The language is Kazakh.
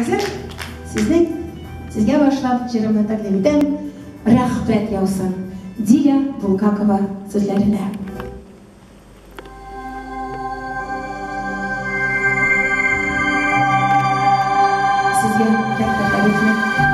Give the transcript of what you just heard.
қазір сіздің сізге башлап жырымды тәкдім рахмет яусын диля булгакова сөздеріне сізге рахмет